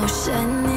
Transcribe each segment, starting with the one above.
好神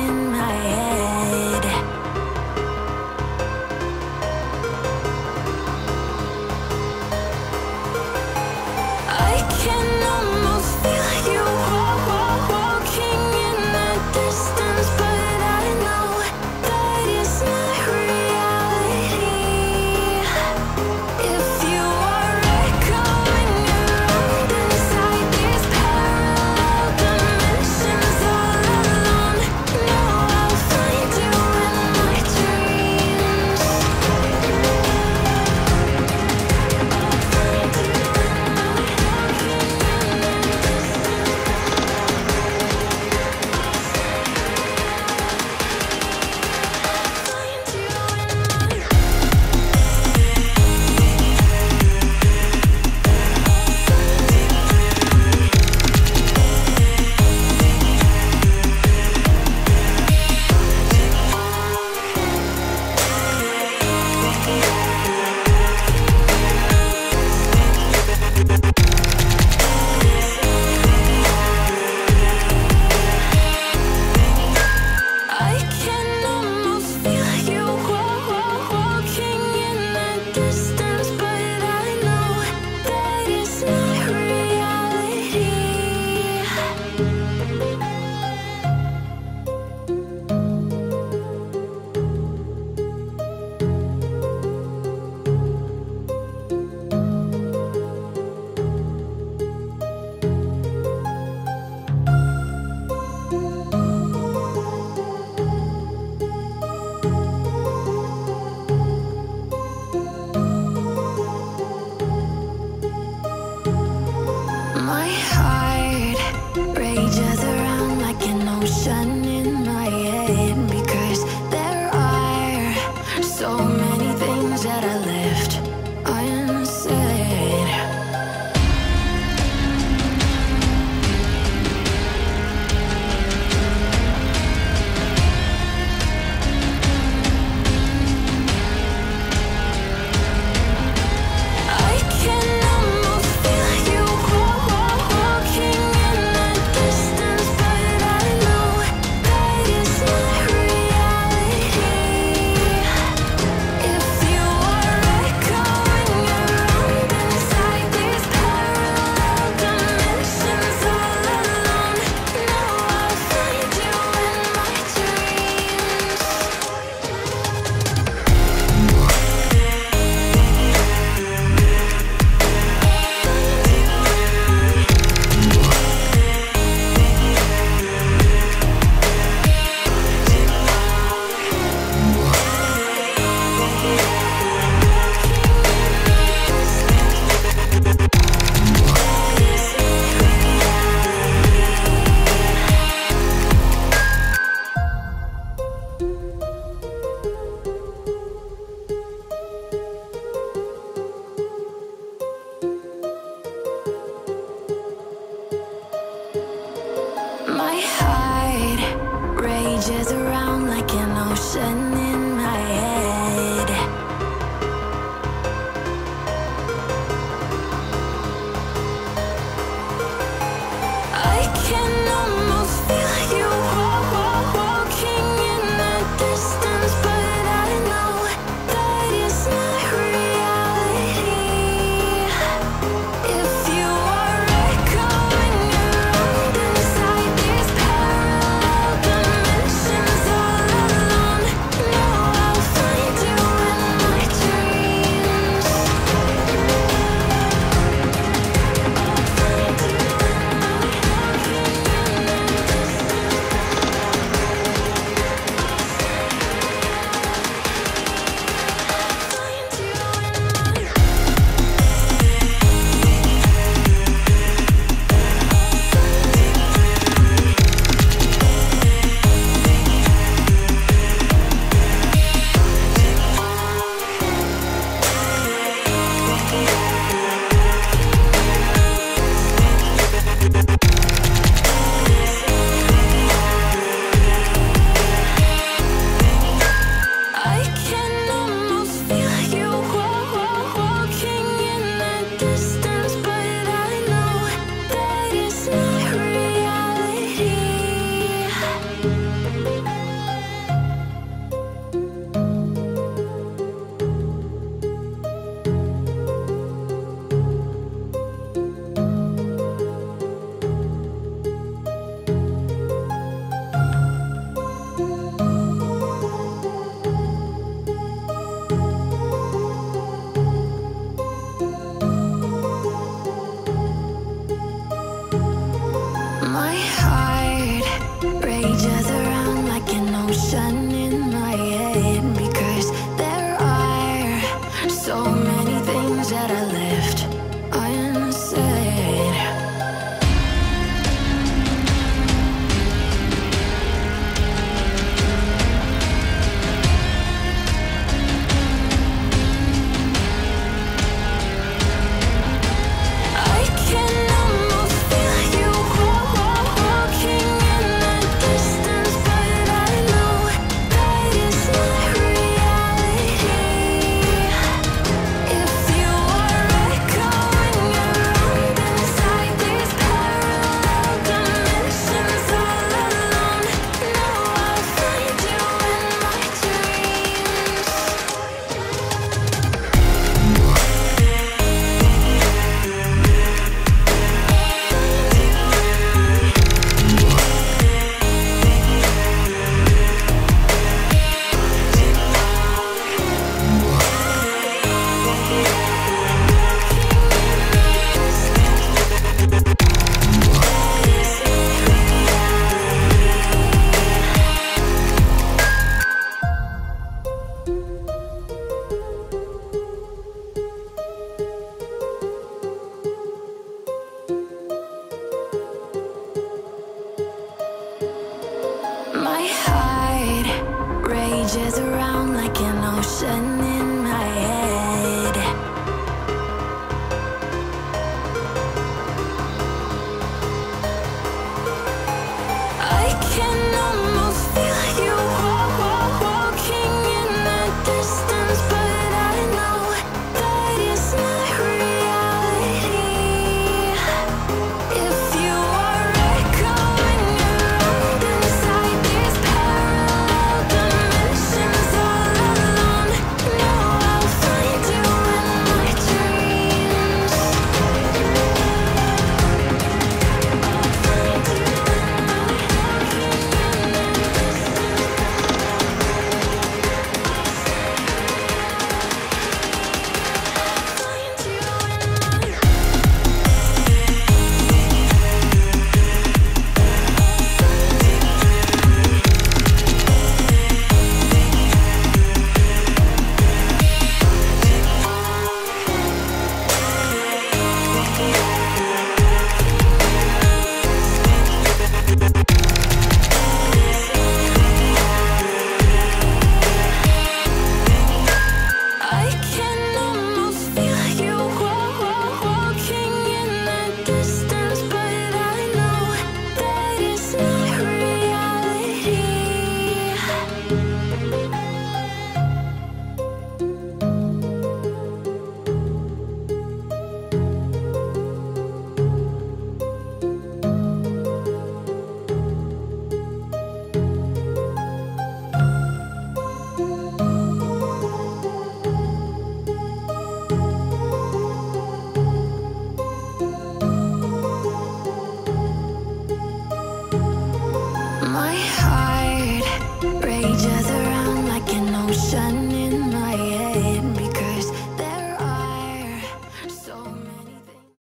My heart